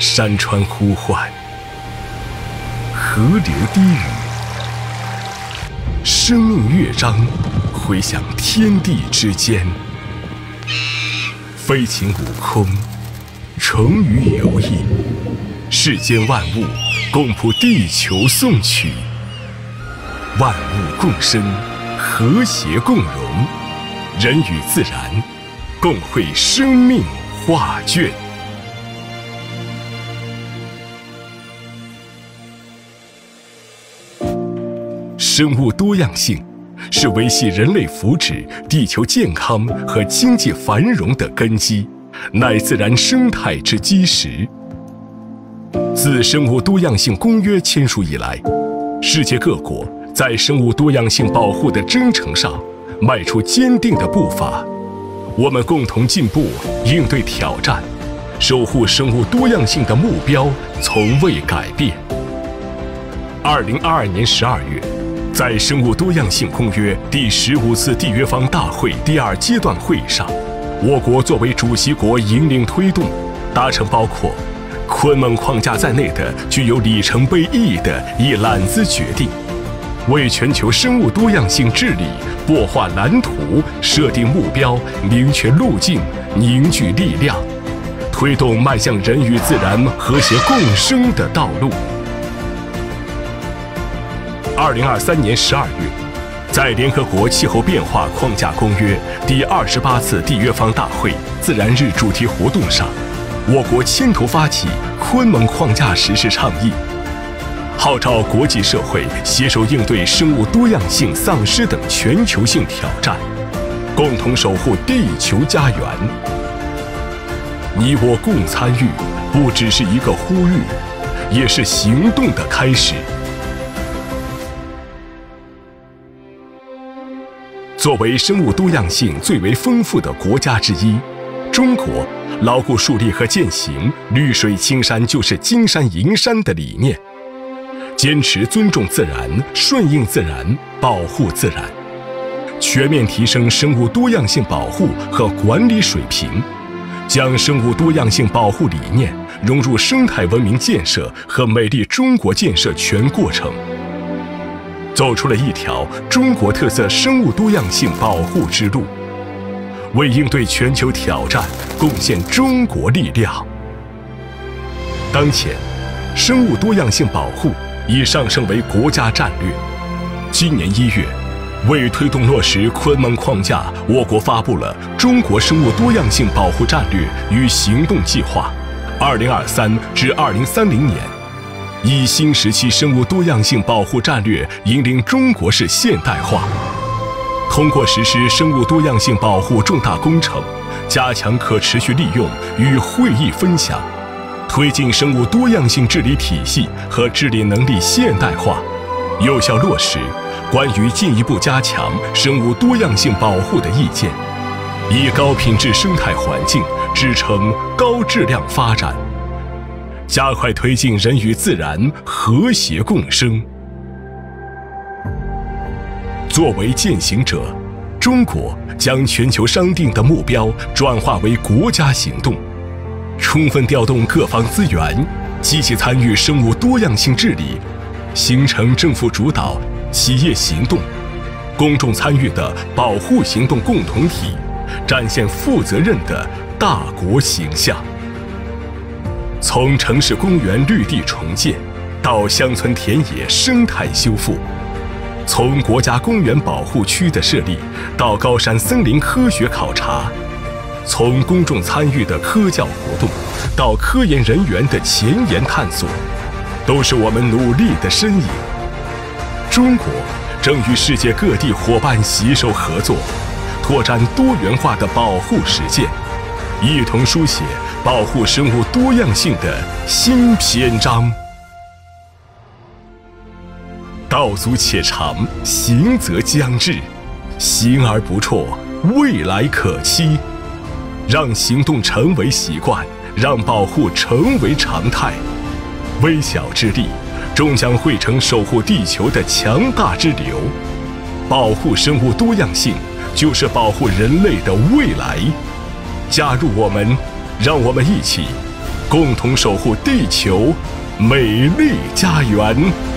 山川呼唤，河流低语，生命乐章回响天地之间。飞禽舞空，虫鱼游弋，世间万物共谱地球颂曲。万物共生，和谐共荣，人与自然共绘生命画卷。生物多样性是维系人类福祉、地球健康和经济繁荣的根基，乃自然生态之基石。自《生物多样性公约》签署以来，世界各国在生物多样性保护的征程上迈出坚定的步伐。我们共同进步，应对挑战，守护生物多样性的目标从未改变。二零二二年十二月。在《生物多样性公约》第十五次缔约方大会第二阶段会议上，我国作为主席国引领推动，达成包括昆明框架在内的具有里程碑意义的一揽子决定，为全球生物多样性治理擘画蓝图、设定目标、明确路径、凝聚力量，推动迈向人与自然和谐共生的道路。二零二三年十二月，在联合国气候变化框架公约第二十八次缔约方大会自然日主题活动上，我国牵头发起昆明框架实施倡议，号召国际社会携手应对生物多样性丧失等全球性挑战，共同守护地球家园。你我共参与，不只是一个呼吁，也是行动的开始。作为生物多样性最为丰富的国家之一，中国牢固树立和践行“绿水青山就是金山银山”的理念，坚持尊重自然、顺应自然、保护自然，全面提升生物多样性保护和管理水平，将生物多样性保护理念融入生态文明建设和美丽中国建设全过程。走出了一条中国特色生物多样性保护之路，为应对全球挑战贡献中国力量。当前，生物多样性保护已上升为国家战略。今年一月，为推动落实昆明框架，我国发布了《中国生物多样性保护战略与行动计划（二零二三至二零三零年）》。以新时期生物多样性保护战略引领中国式现代化，通过实施生物多样性保护重大工程，加强可持续利用与会议分享，推进生物多样性治理体系和治理能力现代化，有效落实关于进一步加强生物多样性保护的意见，以高品质生态环境支撑高质量发展。加快推进人与自然和谐共生。作为践行者，中国将全球商定的目标转化为国家行动，充分调动各方资源，积极参与生物多样性治理，形成政府主导、企业行动、公众参与的保护行动共同体，展现负责任的大国形象。从城市公园绿地重建，到乡村田野生态修复；从国家公园保护区的设立，到高山森林科学考察；从公众参与的科教活动，到科研人员的前沿探索，都是我们努力的身影。中国正与世界各地伙伴携手合作，拓展多元化的保护实践，一同书写。保护生物多样性的新篇章。道阻且长，行则将至，行而不辍，未来可期。让行动成为习惯，让保护成为常态。微小之力，终将汇成守护地球的强大之流。保护生物多样性，就是保护人类的未来。加入我们。让我们一起共同守护地球美丽家园。